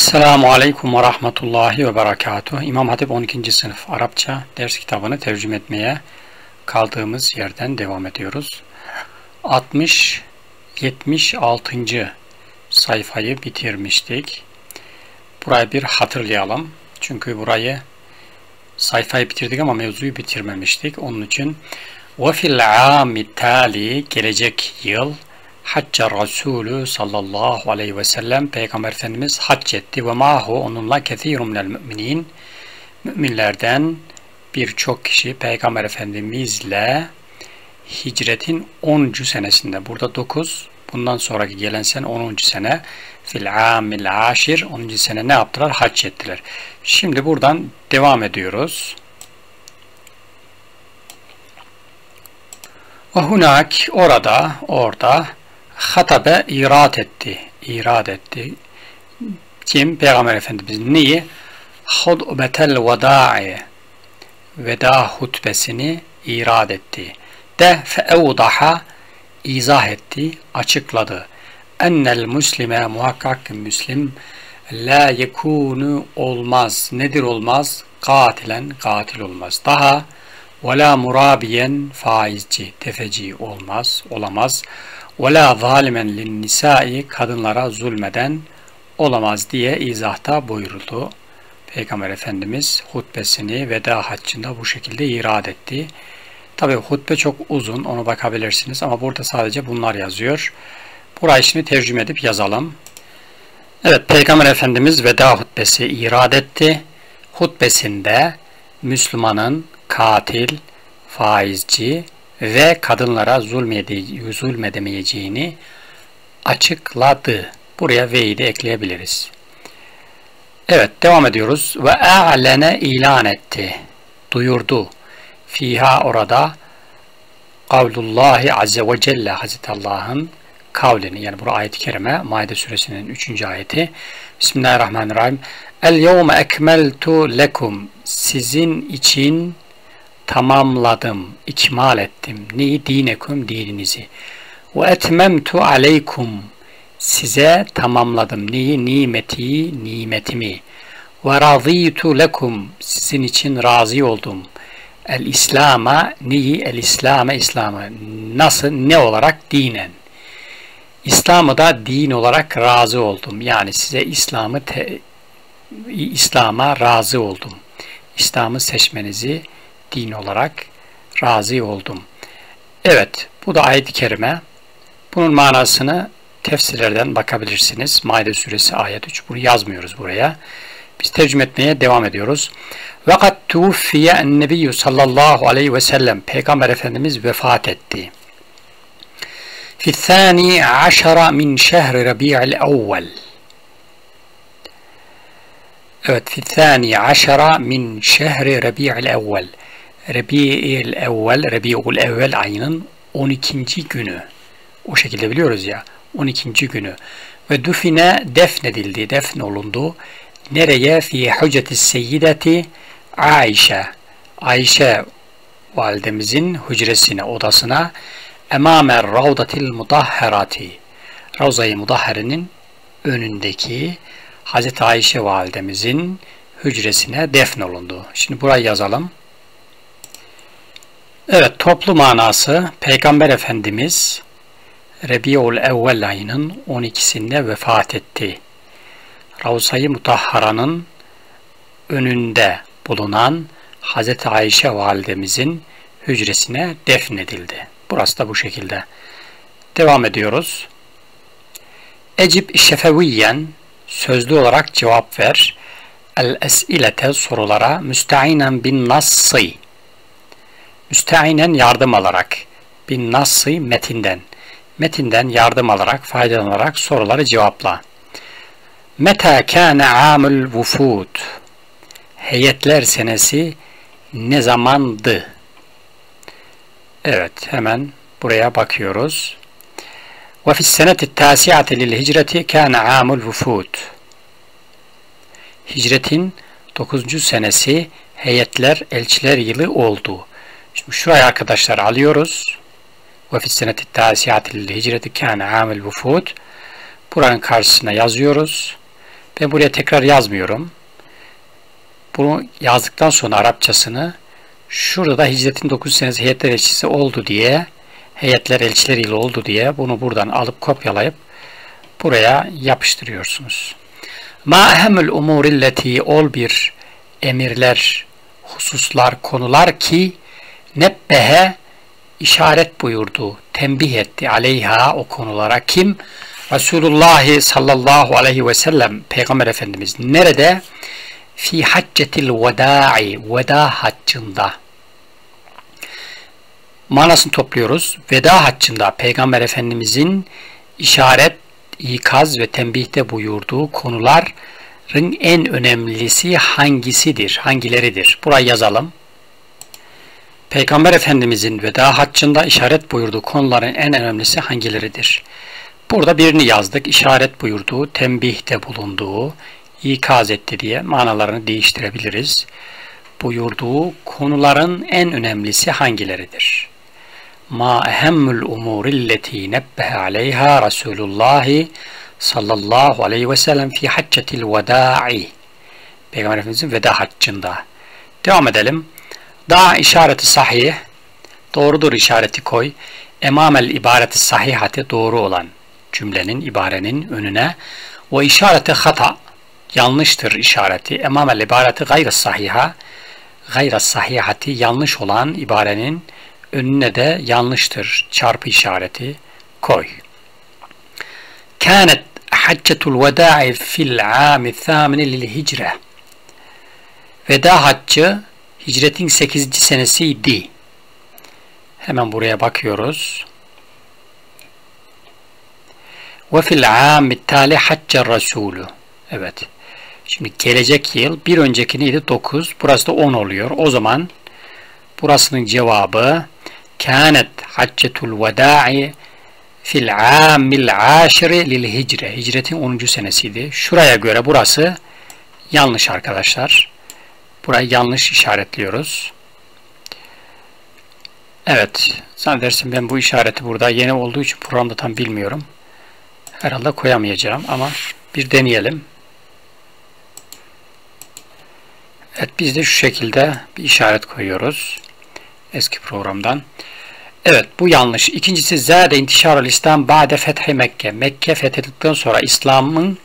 Esselamu Aleyküm ve Rahmetullahi ve Berekatuhu. İmam Hatip 12. sınıf Arapça ders kitabını tercüme etmeye kaldığımız yerden devam ediyoruz. 60 76. sayfayı bitirmiştik. Burayı bir hatırlayalım. Çünkü burayı sayfayı bitirdik ama mevzuyu bitirmemiştik. Onun için fil ami tali gelecek yıl Hacca Resulü sallallahu aleyhi ve sellem Peygamber Efendimiz hac etti ve mahu onunla kethirun minel müminin müminlerden birçok kişi Peygamber Efendimizle hicretin 10. senesinde burada 9 bundan sonraki gelen sene 10. sene fil amil aşir 10. sene ne yaptılar? Hac ettiler. Şimdi buradan devam ediyoruz. Ve hunak orada orada hatabe irad etti. İrad etti. Kim? Peygamber Efendimiz. Neyi? Hudbetel veda'i veda hutbesini irad etti. De feevdaha izah etti, açıkladı. Ennel muslime muhakkak müslim la yekunu olmaz. Nedir olmaz? Katilen katil olmaz. Daha ve la murabiyen faizci, tefeci olmaz, olamaz. Ve la zalimen nisai kadınlara zulmeden olamaz diye izahta buyuruldu. Peygamber Efendimiz hutbesini veda haccında bu şekilde irad etti. Tabi hutbe çok uzun onu bakabilirsiniz ama burada sadece bunlar yazıyor. Burayı şimdi tercüme edip yazalım. Evet Peygamber Efendimiz veda hutbesi irad etti. Hutbesinde Müslümanın katil, faizci ve kadınlara zulmedemeyeceğini açıkladı. Buraya ve'yi de ekleyebiliriz. Evet devam ediyoruz. Ve a'lene ilan etti. Duyurdu. Fiha orada kavlullahi azze ve celle Hazreti Allah'ın kavlini yani bu ayet-i kerime Maide suresinin 3. ayeti. Bismillahirrahmanirrahim. El yevme ekmeltu lekum sizin için tamamladım, ikmal ettim. Neyi? Dinekum, dininizi. Ve etmemtu aleykum size tamamladım. Neyi? Nimeti, nimetimi. Ve razıytu lekum sizin için razı oldum. El İslam'a neyi? El İslam'a İslam'a nasıl? Ne olarak? Dinen. İslam'ı da din olarak razı oldum. Yani size İslam'ı İslam'a razı oldum. İslam'ı seçmenizi din olarak razı oldum. Evet, bu da ayet-i kerime. Bunun manasını tefsirlerden bakabilirsiniz. Maide suresi ayet 3. Bunu yazmıyoruz buraya. Biz tercüme etmeye devam ediyoruz. Vakat tuvfiye ennebiyyü sallallahu aleyhi ve sellem Peygamber Efendimiz vefat etti. Fi thani aşara min şehri rabi'il evvel. Evet, fi thani aşara min şehri rabi'il evvel. Rabi'il evvel, Rabi'ul evvel ayının 12. günü. O şekilde biliyoruz ya. 12. günü. Ve düfine defnedildi, defnolundu. Nereye? Fi hücceti seyyideti Ayşe. Ayşe validemizin hücresine, odasına emame ravdatil mudahherati. Ravza-i Mudahhere'nin önündeki Hazreti Ayşe validemizin hücresine defnolundu. Şimdi burayı yazalım. Evet, toplu manası Peygamber Efendimiz Rebiul Evvel ayının 12'sinde vefat etti. Ravza-i Mutahhara'nın önünde bulunan Hz. Ayşe validemizin hücresine defnedildi. Burası da bu şekilde. Devam ediyoruz. Ecib şefeviyen sözlü olarak cevap ver. El esilete sorulara müsteinen bin nassı müsteinen yardım alarak bin nassı metinden metinden yardım alarak faydalanarak soruları cevapla. Meta kâne amul vufud heyetler senesi ne zamandı? Evet hemen buraya bakıyoruz. Ve fis seneti tasiati lil hicreti kâne amul vufud. Hicretin 9. senesi heyetler elçiler yılı oldu. Şimdi şuraya arkadaşlar alıyoruz. Ve fis seneti tasiati lil hicreti kâne amul vufud. Buranın karşısına yazıyoruz. Ben buraya tekrar yazmıyorum. Bunu yazdıktan sonra Arapçasını şurada da hicretin 9 senesi heyetler elçisi oldu diye heyetler elçileriyle oldu diye bunu buradan alıp kopyalayıp buraya yapıştırıyorsunuz. Ma ehemmül umurilleti ol bir emirler, hususlar, konular ki nebbehe işaret buyurdu, tembih etti aleyha o konulara kim? Resulullah sallallahu aleyhi ve sellem Peygamber Efendimiz nerede? Fi haccetil veda'i veda haccında. Manasını topluyoruz. Veda haccında Peygamber Efendimizin işaret, ikaz ve tembihte buyurduğu konuların en önemlisi hangisidir, hangileridir? Burayı yazalım. Peygamber Efendimizin veda haccında işaret buyurduğu konuların en önemlisi hangileridir? Burada birini yazdık. İşaret buyurduğu, tembihte bulunduğu, ikaz etti diye manalarını değiştirebiliriz. Buyurduğu konuların en önemlisi hangileridir? Ma ehemmül umurilleti nebbehe aleyha Resulullah sallallahu aleyhi ve sellem fi haccetil veda'i Peygamber Efendimizin veda haccında. Devam edelim. Da işareti sahih, doğrudur işareti koy. Emamel ibareti sahihati doğru olan cümlenin, ibarenin önüne. Ve işareti hata, yanlıştır işareti. Emamel ibareti gayrı sahiha, gayrı sahihati yanlış olan ibarenin önüne de yanlıştır çarpı işareti koy. Kânet haccetul veda'i fil âmi thâmini lil hicre. Veda haccı hicretin 8. senesiydi. Hemen buraya bakıyoruz. Ve fil âmi tâli haccel rasûlü. Evet. Şimdi gelecek yıl bir önceki neydi? 9. Burası da 10 oluyor. O zaman burasının cevabı kânet haccetul vedâ'i fil âmil âşiri lil hicre. Hicretin 10. senesiydi. Şuraya göre burası yanlış arkadaşlar. Burayı yanlış işaretliyoruz. Evet. Zannedersin ben bu işareti burada yeni olduğu için programda tam bilmiyorum. Herhalde koyamayacağım ama bir deneyelim. Evet biz de şu şekilde bir işaret koyuyoruz. Eski programdan. Evet bu yanlış. İkincisi zade intişarul İslam ba'de fethi Mekke. Mekke fethedildikten sonra İslam'ın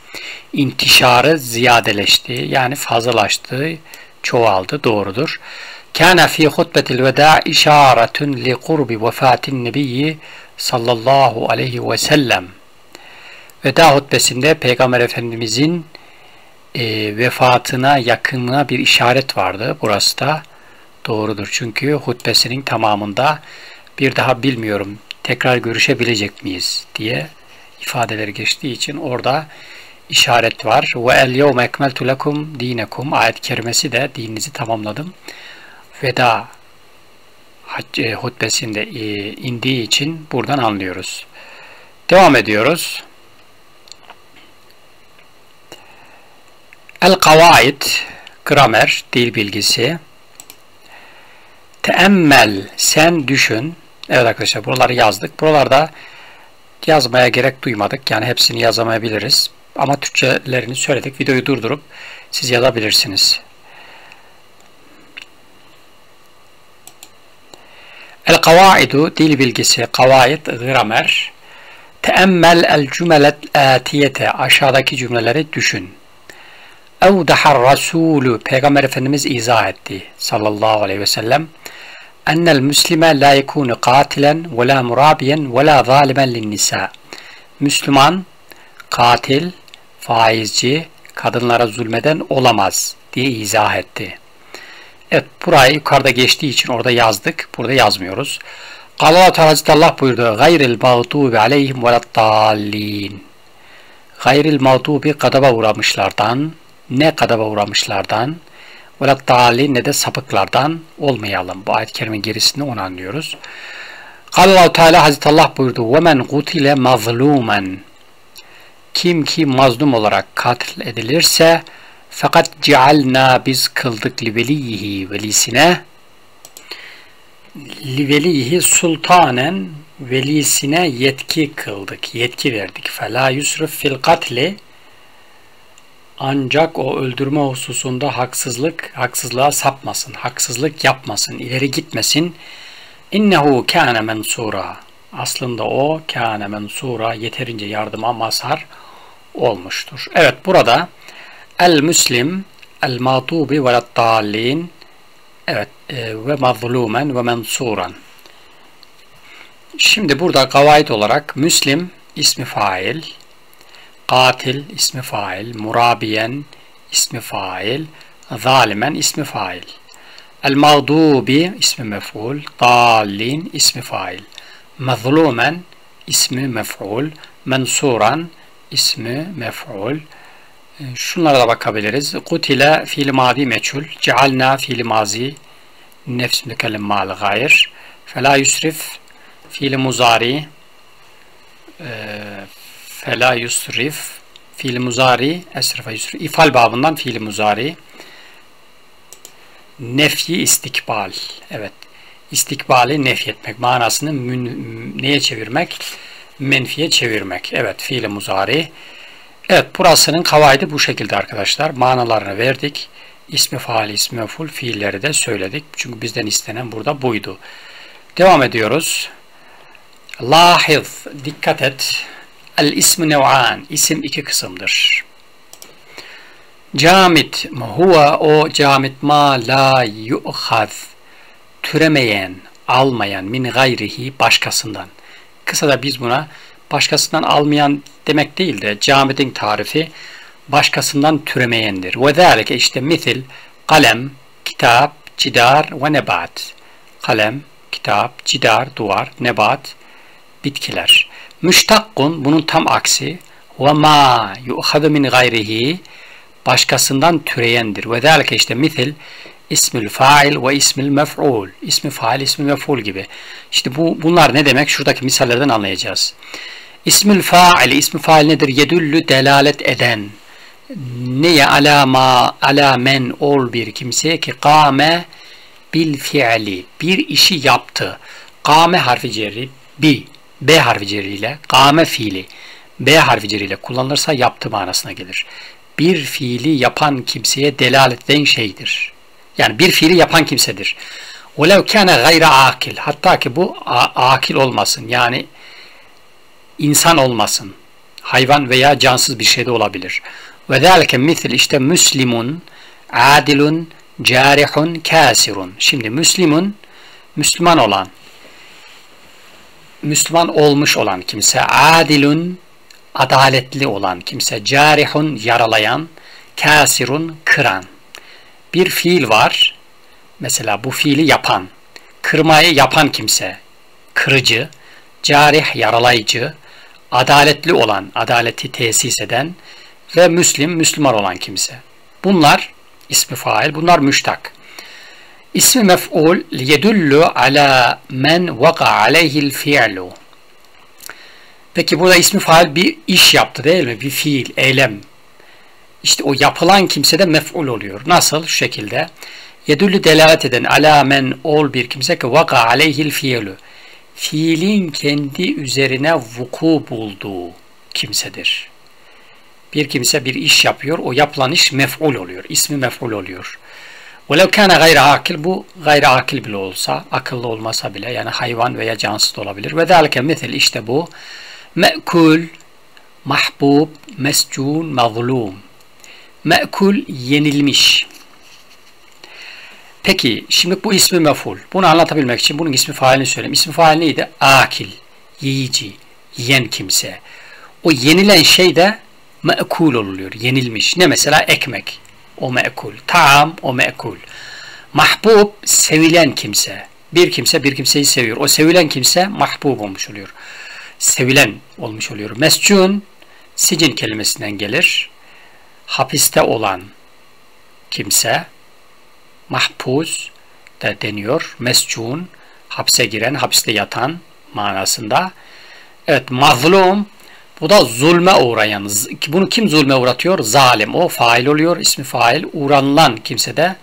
intişarı ziyadeleşti. Yani fazlalaştı, çoğaldı. Doğrudur. Kana fi hutbetil veda işaretun li kurbi vefatin nebiyyi sallallahu aleyhi ve sellem. Veda hutbesinde Peygamber Efendimizin e, vefatına yakınına bir işaret vardı. Burası da doğrudur. Çünkü hutbesinin tamamında bir daha bilmiyorum tekrar görüşebilecek miyiz diye ifadeleri geçtiği için orada işaret var. Ve el yevme ekmeltu lekum dinekum ayet kerimesi de dininizi tamamladım. Veda e, hutbesinde e, indiği için buradan anlıyoruz. Devam ediyoruz. El kavaid gramer dil bilgisi teemmel sen düşün Evet arkadaşlar buraları yazdık. Buralarda yazmaya gerek duymadık. Yani hepsini yazamayabiliriz. Ama Türkçelerini söyledik. Videoyu durdurup siz yazabilirsiniz. El kavaidu dil bilgisi kavaid gramer teemmel el cümelet atiyete aşağıdaki cümleleri düşün. Evdahar Rasulü Peygamber Efendimiz izah etti sallallahu aleyhi ve sellem ennel müslime la yekunu katilen ve la murabiyen ve la zalimen linnisa. Müslüman katil, faizci, kadınlara zulmeden olamaz diye izah etti. Evet burayı yukarıda geçtiği için orada yazdık. Burada yazmıyoruz. Allah Teala Allah buyurdu. Gayril mağdubi aleyhim veleddallin. Gayril mağdubi kadaba uğramışlardan, ne kadaba uğramışlardan, ve dalin ne de sapıklardan olmayalım. Bu ayet-i kerimenin gerisinde onu anlıyoruz. Allah Teala Hazreti Allah buyurdu. Ve men gutile mazlumen. Kim ki mazlum olarak katil edilirse fakat cealna biz kıldık li veliyihi velisine li veliyihi sultanen velisine yetki kıldık, yetki verdik. Fela yusrif fil katli Ancak o öldürme hususunda haksızlık, haksızlığa sapmasın, haksızlık yapmasın, ileri gitmesin. İnnehu kâne mensura. Aslında o kâne mensura yeterince yardıma mazhar olmuştur. Evet burada el müslim el mağdubi ve dallin evet e, ve mazlumen ve mensuran. Şimdi burada kavayet olarak müslim ismi fail, katil ismi fail, murabiyen ismi fail, zalimen ismi fail. El mağdubi ismi mef'ul, dallin ismi fail. Mazlumen ismi mef'ul, mensuran ismi mef'ul. Şunlara da bakabiliriz. Kutile fiil madi meçhul, cealna fiil mazi, nefs mükellim mal gayr. Fela yusrif fiil muzari, fela yusrif fiil muzari. Esrife yusrif. İfal babından fiil muzari. Nefyi istikbal. Evet. İstikbali nefyetmek manasını neye çevirmek menfiye çevirmek. Evet fiil muzari. Evet burasının kavaydı bu şekilde arkadaşlar. Manalarını verdik. İsmi faal ismi meful fiilleri de söyledik. Çünkü bizden istenen burada buydu. Devam ediyoruz. Lahiz dikkat et. El ismi nev'an. İsim iki kısımdır. Camit huve o camit ma la yu'haz türemeyen, almayan min gayrihi başkasından. Kısa da biz buna başkasından almayan demek değil de camidin tarifi başkasından türemeyendir. Ve zâlike işte misil kalem, kitap, cidar ve nebat. Kalem, kitap, cidar, duvar, nebat, bitkiler. Müştakkun bunun tam aksi ve ma yu'hadu min gayrihi başkasından türeyendir. Ve zâlike işte misil ismül fail ve ismül mef'ul. İsmi fail, ismi mef'ul gibi. İşte bu bunlar ne demek? Şuradaki misallerden anlayacağız. İsmül fail, ismi fail nedir? Yedüllü delalet eden. Neye alama, alamen ol bir kimseye ki kame bil fiili. Bir işi yaptı. Kame harfi cerri bi B harfi ceriyle kame fiili B harfi ceriyle kullanılırsa yaptı manasına gelir. Bir fiili yapan kimseye delalet eden şeydir. Yani bir fiili yapan kimsedir. وَلَوْ كَانَ gayra akil. Hatta ki bu akil olmasın. Yani insan olmasın. Hayvan veya cansız bir şey de olabilir. Ve zâlike misil işte müslimun, adilun, carihun, kasirun. Şimdi müslimun, Müslüman olan, Müslüman olmuş olan kimse, adilun, adaletli olan kimse, carihun, yaralayan, kasirun, kıran. Bir fiil var, mesela bu fiili yapan, kırmayı yapan kimse, kırıcı, carih, yaralayıcı, adaletli olan, adaleti tesis eden ve Müslim, Müslüman olan kimse. Bunlar ismi fail, bunlar müştak. İsmi mef'ul yedullu ala men vaka aleyhil fi'lu. Peki burada ismi fail bir iş yaptı değil mi? Bir fiil, eylem. İşte o yapılan kimse de mef'ul oluyor. Nasıl? Şu şekilde. Yedüllü delalet eden ala men ol bir kimse ki vaka aleyhil fiilü. Fiilin kendi üzerine vuku bulduğu kimsedir. Bir kimse bir iş yapıyor. O yapılan iş mef'ul oluyor. İsmi mef'ul oluyor. Velev kana gayri akil bu gayri akil bile olsa, akıllı olmasa bile yani hayvan veya cansız olabilir. Ve zalike misil işte bu. Me'kul, mahbub, mescun, mazlum. Me'kul yenilmiş. Peki şimdi bu ismi meful. Bunu anlatabilmek için bunun ismi failini söyleyeyim. İsmi fail neydi? Akil, yiyici, yiyen kimse. O yenilen şey de me'kul oluyor, yenilmiş. Ne mesela? Ekmek o me'kul. Taam o me'kul. Mahbub sevilen kimse. Bir kimse bir kimseyi seviyor. O sevilen kimse mahbub olmuş oluyor. Sevilen olmuş oluyor. Mescun sicin kelimesinden gelir. Hapiste olan kimse mahpuz da deniyor. Mescun hapse giren, hapiste yatan manasında. Evet, mazlum bu da zulme uğrayan. Bunu kim zulme uğratıyor? Zalim. O fail oluyor. İsmi fail. Uğranılan kimse de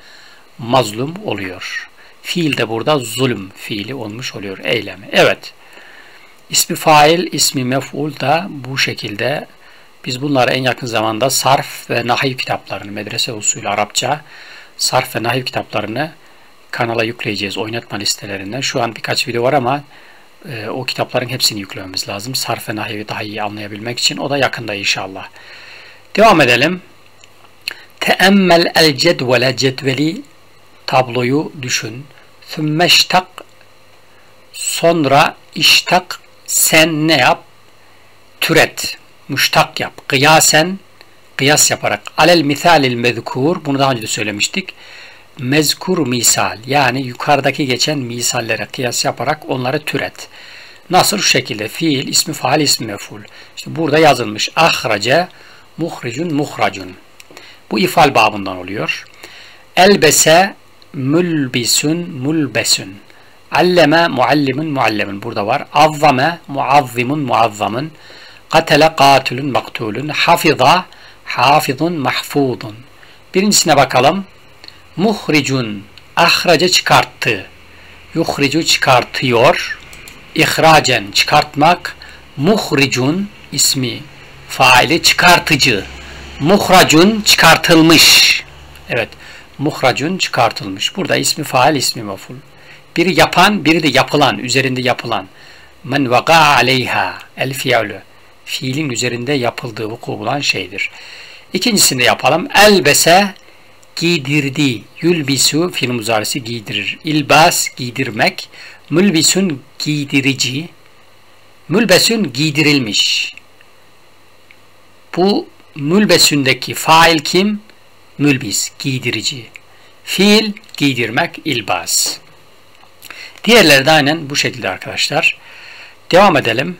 mazlum oluyor. Fiil de burada zulüm fiili olmuş oluyor. Eylemi. Evet. İsmi fail, ismi mef'ul da bu şekilde Biz bunları en yakın zamanda sarf ve nahiv kitaplarını, medrese usulü Arapça sarf ve nahiv kitaplarını kanala yükleyeceğiz oynatma listelerinden. Şu an birkaç video var ama e, o kitapların hepsini yüklememiz lazım. Sarf ve nahivi daha iyi anlayabilmek için. O da yakında inşallah. Devam edelim. Teemmel el cedvele cedveli tabloyu düşün. Thümmeştak sonra iştak sen ne yap? Türet. Müştak yap. Kıyasen kıyas yaparak. Alel misalil mezkur. Bunu daha önce de söylemiştik. Mezkur misal. Yani yukarıdaki geçen misallere kıyas yaparak onları türet. Nasıl şu şekilde? Fiil, ismi faal, ismi meful. İşte burada yazılmış. Ahrace, muhricun, muhracun. Bu ifal babından oluyor. Elbese, mülbisun, mulbesun. Alleme, muallimun, muallemun. Burada var. Azzame, muazzimun, muazzamun. Katele, katilun, maktulun. Hafiza, hafizun, mahfudun. Birincisine bakalım. Muhricun, ahrace çıkarttı. Yuhricu çıkartıyor. İhracen çıkartmak. Muhricun ismi faili çıkartıcı. Muhracun çıkartılmış. Evet. Muhracun çıkartılmış. Burada ismi fail, ismi maful. Biri yapan, biri de yapılan, üzerinde yapılan. Men vaka aleyha el fi'lü. Fiilin üzerinde yapıldığı, vuku bulan şeydir. İkincisini de yapalım. Elbese giydirdi. Yülbisu fiil muzarisi giydirir. İlbas giydirmek. Mülbisun giydirici. Mülbesun giydirilmiş. Bu mülbesündeki fail kim? Mülbis, giydirici. Fiil, giydirmek, ilbas. Diğerleri de aynen bu şekilde arkadaşlar. Devam edelim.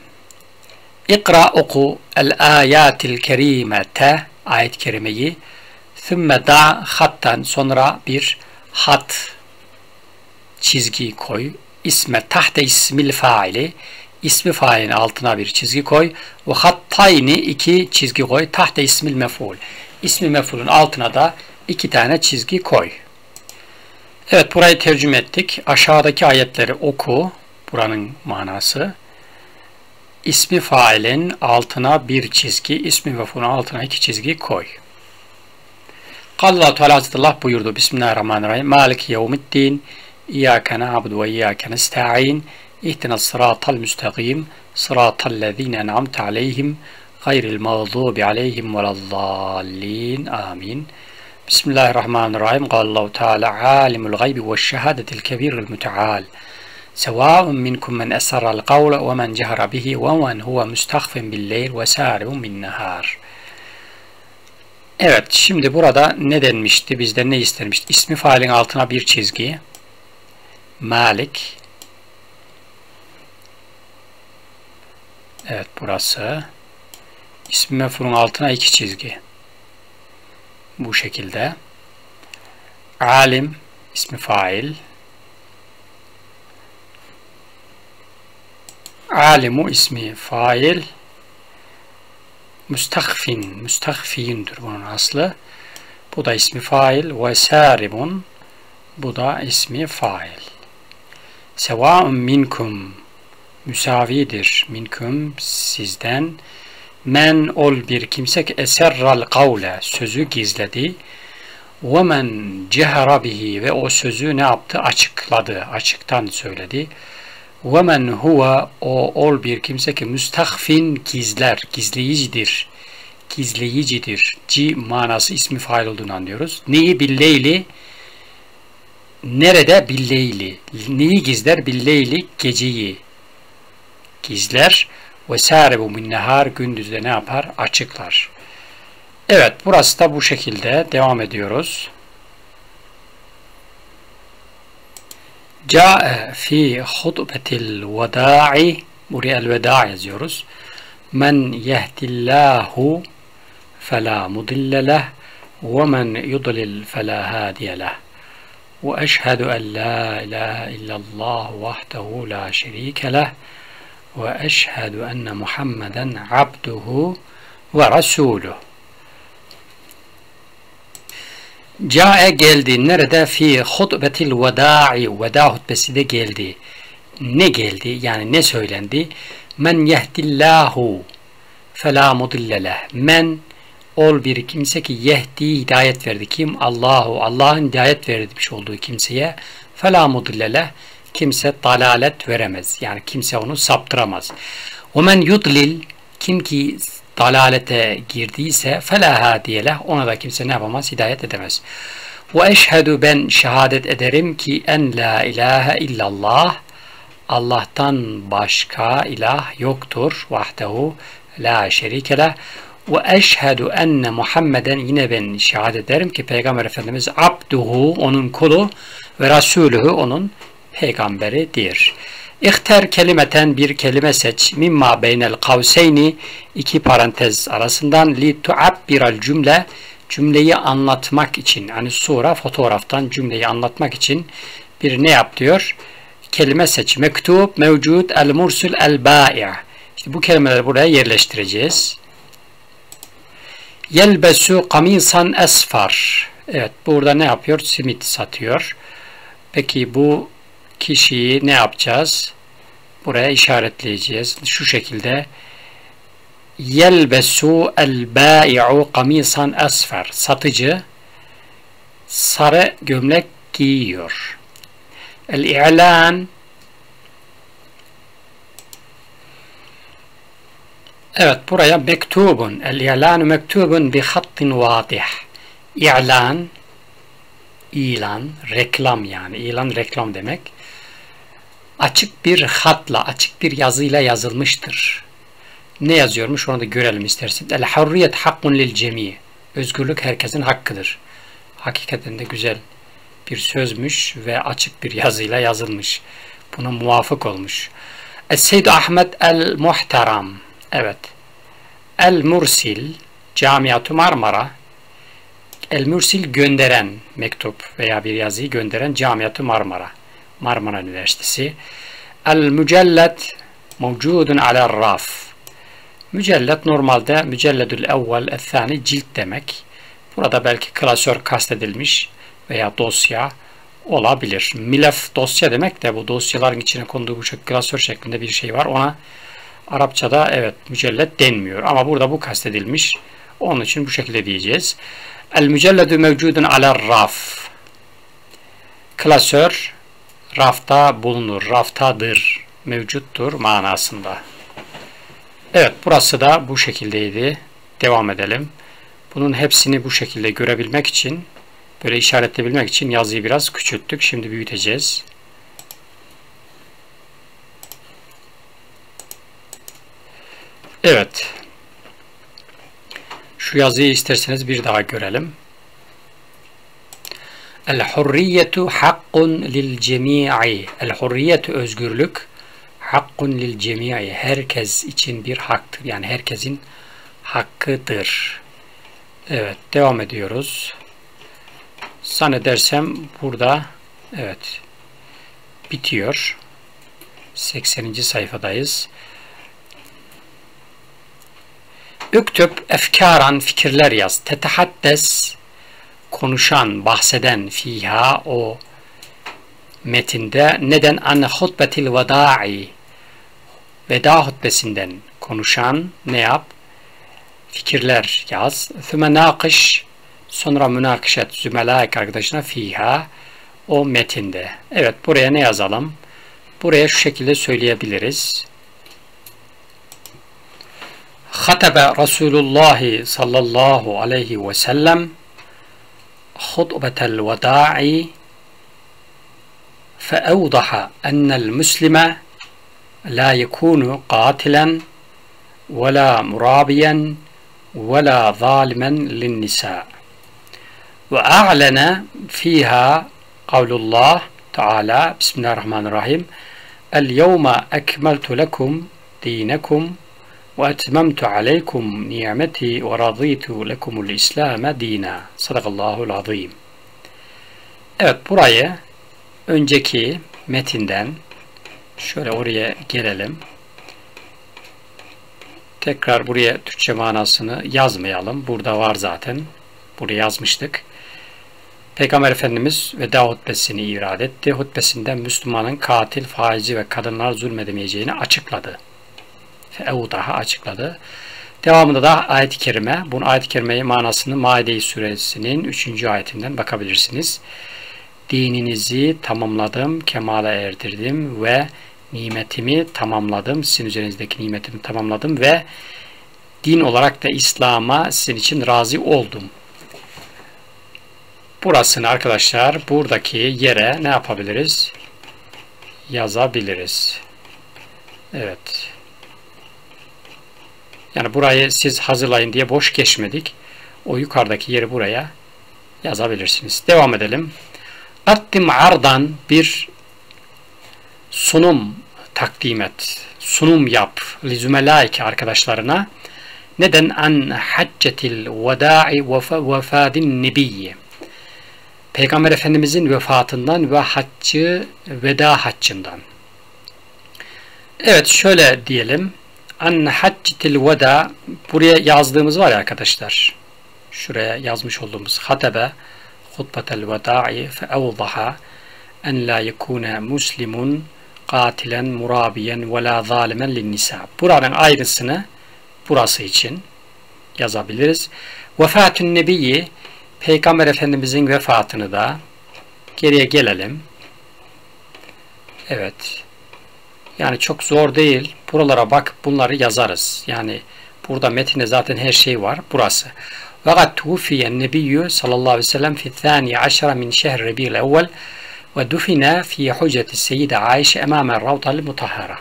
İkra oku el ayatil kerimete ayet kerimeyi Thümme da hattan sonra bir hat çizgi koy. İsme tahte ismil faili ismi failin altına bir çizgi koy. Ve hattayni iki çizgi koy. Tahte ismil meful. İsmi mefulun altına da iki tane çizgi koy. Evet burayı tercüme ettik. Aşağıdaki ayetleri oku. Buranın manası. İsmi failin altına bir çizgi, ismi mefulun altına iki çizgi koy. Allah Teala Hazretullah buyurdu. Bismillahirrahmanirrahim. Malik yevmiddin. İyyâke na'budu ve iyyâke nesta'in. İhdina sıratal müstakim. Sıratal lezîne en'amte aleyhim. Gayril mağdubi aleyhim velazzallin. Amin. Bismillahirrahmanirrahim. Allahu Teala alimul gaybi ve şehadetil kebiril müteal. سواء منكم من أسر القول ومن جهر به ومن هو مستخف بالليل وسارب بالنهار Evet şimdi burada ne denmişti? Bizden ne istenmişti? İsmi failin altına bir çizgi. Malik. Evet burası. İsmi mefulun altına iki çizgi. Bu şekilde. Alim ismi fail. Alimu ismi fail. Müstakfin, müstakfiyindir bunun aslı. Bu da ismi fail. Ve saribun bu da ismi fail. Sevaun minkum müsavidir minkum sizden. Men ol bir kimse ki eserral kavle sözü gizledi. Ve men cehara bihi ve o sözü ne yaptı? Açıkladı açıktan söyledi men huve o ol bir kimse ki müstahfin gizler, gizleyicidir. Gizleyicidir. Ci manası ismi fail olduğunu anlıyoruz. Neyi billeyli? Nerede billeyli? Neyi gizler? Billeyli geceyi gizler. Ve sârebu min nehar gündüzde ne yapar? Açıklar. Evet burası da bu şekilde devam ediyoruz. جاء في خطبة الوداع مري الوداع يا زيروس. من يهدي الله فلا مضل له ومن يضلل فلا هادي له. وأشهد أن لا إله إلا الله وحده لا شريك له وأشهد أن محمدا عبده ورسوله. Ca'e geldi. Nerede? Fi hutbetil veda'i. Veda hutbesi de geldi. Ne geldi? Yani ne söylendi? Men yehdillahu felâ mudilleleh. Men ol bir kimse ki yehdi hidayet verdi. Kim? Allahu. Allah'ın hidayet vermiş olduğu kimseye felâ mudilleleh. Kimse dalalet veremez. Yani kimse onu saptıramaz. Omen yudlil kim ki dalalete girdiyse fela hadiyeleh ona da kimse ne yapamaz hidayet edemez. Ve eşhedü ben şehadet ederim ki en la ilahe illallah Allah'tan başka ilah yoktur. Vahdehu la şerikele ve eşhedü enne Muhammeden yine ben şehadet ederim ki Peygamber Efendimiz abduhu onun kulu ve rasulühü onun peygamberidir.'' İhter kelimeten bir kelime seç. Mimma beynel kavseyni iki parantez arasından li tuabbiral cümle cümleyi anlatmak için yani sura fotoğraftan cümleyi anlatmak için bir ne yap diyor? Kelime seç. Mektub, mevcut, el mursul, el ba'i'. İşte bu kelimeleri buraya yerleştireceğiz. Yelbesu kamisan esfar. Evet burada ne yapıyor? Simit satıyor. Peki bu kişiyi ne yapacağız? Buraya işaretleyeceğiz. Şu şekilde yelbesu el bai'u kamisan esfer. Satıcı sarı gömlek giyiyor. El i'lan Evet buraya mektubun. El i'lanu mektubun bi hattin vadih. İ'lan ilan, reklam yani. İlan reklam demek. Açık bir hatla, açık bir yazıyla yazılmıştır. Ne yazıyormuş onu da görelim istersen. El hurriyet hakkun lil cemi. Özgürlük herkesin hakkıdır. Hakikaten de güzel bir sözmüş ve açık bir yazıyla yazılmış. Buna muvafık olmuş. Es-Seyyid Ahmet el-Muhtaram. Evet. El-Mursil Camiatu Marmara El-Mursil gönderen mektup veya bir yazıyı gönderen Camiatu Marmara. Marmara Üniversitesi. El-Mücellet mevcudun ala raf. Mücellet normalde mücelledül evvel ethani cilt demek. Burada belki klasör kastedilmiş veya dosya olabilir. Milef dosya demek de bu dosyaların içine konduğu bu klasör şeklinde bir şey var. Ona Arapçada evet mücellet denmiyor ama burada bu kastedilmiş. Onun için bu şekilde diyeceğiz. El mücelledü mevcudun ala raf. Klasör rafta bulunur, raftadır, mevcuttur manasında. Evet burası da bu şekildeydi. Devam edelim. Bunun hepsini bu şekilde görebilmek için böyle işaretleyebilmek için yazıyı biraz küçülttük. Şimdi büyüteceğiz. Evet. Şu yazıyı isterseniz bir daha görelim. El hurriyetu hakkun lil cemi'i. El hurriyetu özgürlük hakkun lil cemi'i herkes için bir haktır. Yani herkesin hakkıdır. Evet devam ediyoruz. Zannedersem burada evet bitiyor. 80. sayfadayız. Üktüp efkaran fikirler yaz. Tetehaddes konuşan, bahseden fiha o metinde neden an hutbetil veda'i veda hutbesinden konuşan ne yap? Fikirler yaz. Füme nakış sonra münakışet zümelaik arkadaşına fiha o metinde. Evet buraya ne yazalım? Buraya şu şekilde söyleyebiliriz. Hatebe Resulullah sallallahu aleyhi ve sellem hutbetel veda'i فأوضح أن المسلم لا يكون قاتلا ولا مرابيا ولا ظالما للنساء. وأعلن فيها قول الله تعالى بسم الله الرحمن الرحيم اليوم أكملت لكم دينكم وأتممت عليكم نعمتي ورضيت لكم الإسلام دينا صدق الله العظيم Evet burayı önceki metinden şöyle oraya gelelim. Tekrar buraya Türkçe manasını yazmayalım. Burada var zaten. Buraya yazmıştık. Peygamber Efendimiz veda hutbesini irad etti. Hutbesinden Müslümanın katil, faizi ve kadınlar zulmedemeyeceğini açıkladı. Feudaha açıkladı. Devamında da ayet-i kerime. Bunun ayet-i kerime manasını Maide suresinin 3. ayetinden bakabilirsiniz. Dininizi tamamladım, kemale erdirdim ve nimetimi tamamladım. Sizin üzerinizdeki nimetimi tamamladım ve din olarak da İslam'a sizin için razı oldum. Burasını arkadaşlar buradaki yere ne yapabiliriz? Yazabiliriz. Evet. Yani burayı siz hazırlayın diye boş geçmedik. O yukarıdaki yeri buraya yazabilirsiniz. Devam edelim. Kaddim ardan bir sunum takdim et. Sunum yap. Lizümelaike arkadaşlarına. Neden? An haccetil veda'i vefadin nebiyyi. Peygamber Efendimizin vefatından ve haccı veda haccından. Evet şöyle diyelim. An haccetil veda buraya yazdığımız var ya arkadaşlar. Şuraya yazmış olduğumuz hatebe hutbetel veda'i fe evdaha en la yekune muslimun katilen murabiyen ve la zalimen linnisa. Buranın ayrısını burası için yazabiliriz. Vefatün Nebiyi Peygamber Efendimizin vefatını da geriye gelelim. Evet. Yani çok zor değil. Buralara bak bunları yazarız. Yani burada metinde zaten her şey var. Burası. Fakat tufiyen nebiyyü sallallahu aleyhi ve sellem fi thani aşara min şehr rebi'l evvel ve dufina fi huceti seyyide Ayşe emame ravtal mutahhara.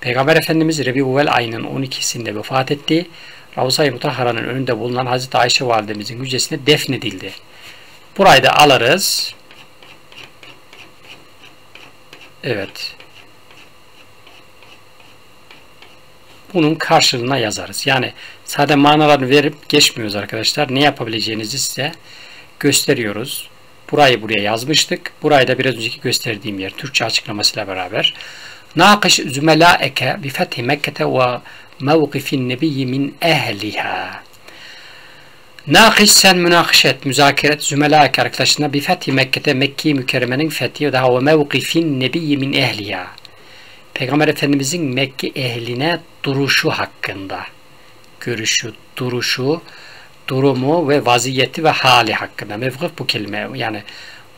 Peygamber Efendimiz Rebi'ül ayının 12'sinde vefat etti. Ravza-i Mutahhara'nın önünde bulunan Hazreti Ayşe validemizin hücresine defnedildi. Burayı da alırız. Evet. Bunun karşılığına yazarız. Yani sadece manalarını verip geçmiyoruz arkadaşlar. Ne yapabileceğinizi size gösteriyoruz. Burayı buraya yazmıştık. Burayı da biraz önceki gösterdiğim yer Türkçe açıklamasıyla beraber. Nakiş zümelaeke bi fethi Mekke'te ve mevkifin nebiyyi min ehliha. Nakiş sen münakış et, müzakere et zümelaeke arkadaşlarına bi fethi Mekke'te Mekke-i Mükerreme'nin fethi daha ve mevkifin nebiyyi min ehliha. Peygamber Efendimizin Mekke ehline duruşu hakkında. Görüşü, duruşu, durumu ve vaziyeti ve hali hakkında. Mevkif bu kelime yani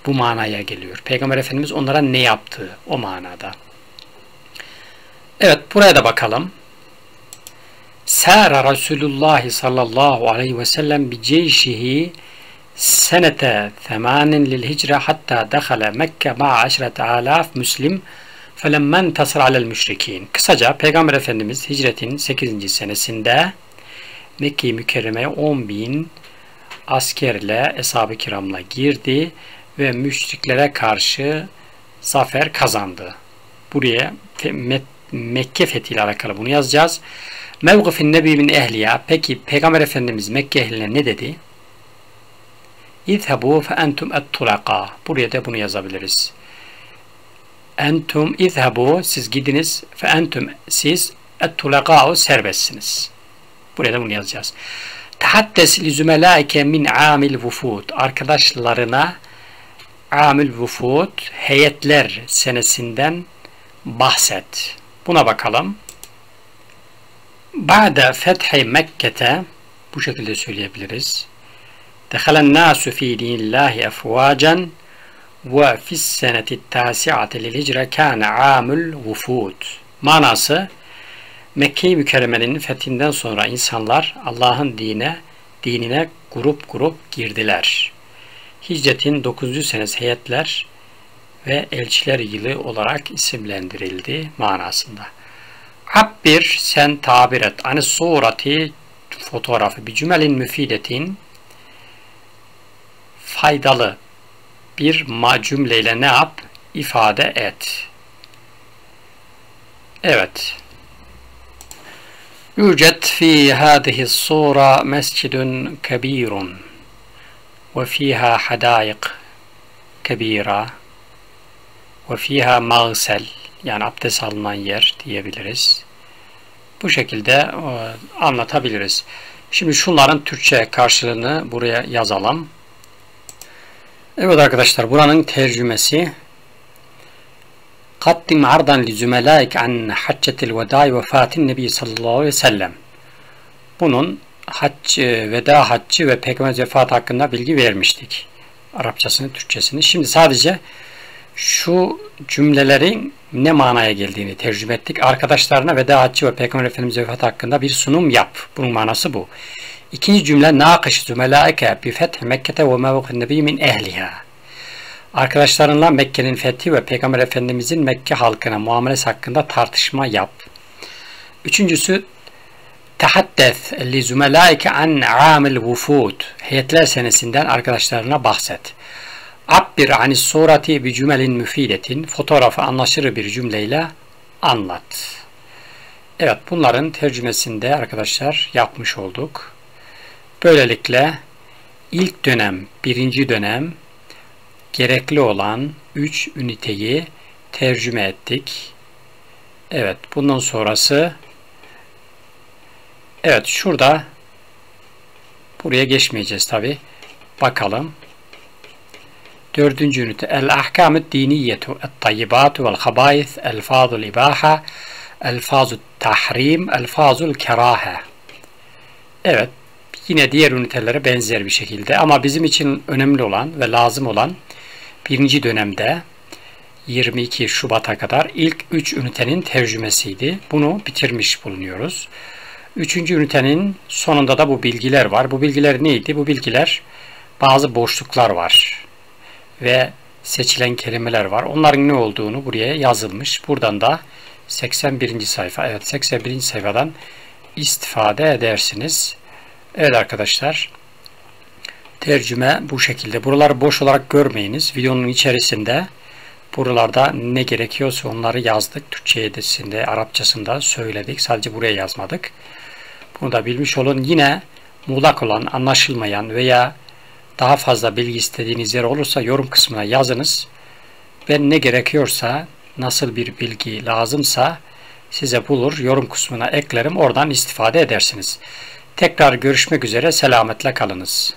bu manaya geliyor. Peygamber Efendimiz onlara ne yaptı o manada. Evet buraya da bakalım. Sâra Resulullah sallallahu aleyhi ve sellem bi ceyşihi senete themanin lil hicre hatta dakhala Mekke ma'a aşret alaf müslim felemmen tasır alel müşrikin. Kısaca Peygamber Efendimiz hicretin 8. senesinde Mekke-i Mükerreme'ye 10 bin askerle Eshab-ı Kiram'la girdi ve müşriklere karşı zafer kazandı. Buraya Mekke fethiyle alakalı bunu yazacağız. Mevgıfin nebi min ehliya. Peki Peygamber Efendimiz Mekke ehline ne dedi? İzhebu fe entum et. Buraya da bunu yazabiliriz. Entum izhebu siz gidiniz fe entum siz et tulaka serbestsiniz. Buraya da bunu yazacağız. Tahaddes li zümelaike min amil vufud. Arkadaşlarına amil vufud heyetler senesinden bahset. Buna bakalım. Ba'de fethi Mekke'te bu şekilde söyleyebiliriz. Dehalen nasu fi dinillahi efvacen ve fis seneti tasi'ati lil hicre kâne amul vufud. Manası Mekke-i Mükerreme'nin fethinden sonra insanlar Allah'ın dine, dinine grup grup girdiler. Hicretin 9. senesi heyetler ve elçiler yılı olarak isimlendirildi manasında. Abbir sen tabir et. Ani surati fotoğrafı bir cümelin müfidetin faydalı bir ma cümleyle ne yap? ifade et. Evet. يوجد في هذه الصورة مسجد كبير وفيها حدائق كبيرة وفيها مغسل yani abdest alınan yer diyebiliriz. Bu şekilde e, anlatabiliriz. Şimdi şunların Türkçe karşılığını buraya yazalım. Evet arkadaşlar buranın tercümesi Kaddim ardan li zümelaik an haccetil vedai vefatin nebi sallallahu aleyhi ve sellem. bunun hac, e, veda haccı ve peygamber vefat hakkında bilgi vermiştik. Arapçasını, Türkçesini. Şimdi sadece şu cümlelerin ne manaya geldiğini tercüme ettik. Arkadaşlarına veda haccı ve peygamber efendimiz vefat hakkında bir sunum yap. Bunun manası bu. İkinci cümle nakış zümelaike bi fethi Mekke'te ve mevkin nebi min ehliha. Arkadaşlarınla Mekke'nin fethi ve Peygamber Efendimizin Mekke halkına muamelesi hakkında tartışma yap. Üçüncüsü Tehaddes li zümelaike an amil vufud. Heyetler senesinden arkadaşlarına bahset. Abbir anis surati bi cümelin müfidetin. Fotoğrafı anlaşır bir cümleyle anlat. Evet bunların tercümesinde arkadaşlar yapmış olduk. Böylelikle ilk dönem, birinci dönem gerekli olan 3 üniteyi tercüme ettik. Evet bundan sonrası Evet şurada buraya geçmeyeceğiz tabi. Bakalım. Dördüncü ünite. El ahkamü diniyetu et tayyibatu vel habayith elfazul ibaha elfazul tahrim elfazul kerahe. Evet yine diğer ünitelere benzer bir şekilde ama bizim için önemli olan ve lazım olan birinci dönemde 22 Şubat'a kadar ilk 3 ünitenin tercümesiydi. Bunu bitirmiş bulunuyoruz. Üçüncü ünitenin sonunda da bu bilgiler var. Bu bilgiler neydi? Bu bilgiler bazı boşluklar var. Ve seçilen kelimeler var. Onların ne olduğunu buraya yazılmış. Buradan da 81. sayfa. Evet 81. sayfadan istifade edersiniz. Evet arkadaşlar. Tercüme bu şekilde. Buraları boş olarak görmeyiniz. Videonun içerisinde buralarda ne gerekiyorsa onları yazdık. Türkçe'sinde, Arapçasında söyledik. Sadece buraya yazmadık. Bunu da bilmiş olun. Yine muğlak olan, anlaşılmayan veya daha fazla bilgi istediğiniz yer olursa yorum kısmına yazınız. Ben ne gerekiyorsa, nasıl bir bilgi lazımsa size bulur, yorum kısmına eklerim. Oradan istifade edersiniz. Tekrar görüşmek üzere. Selametle kalınız.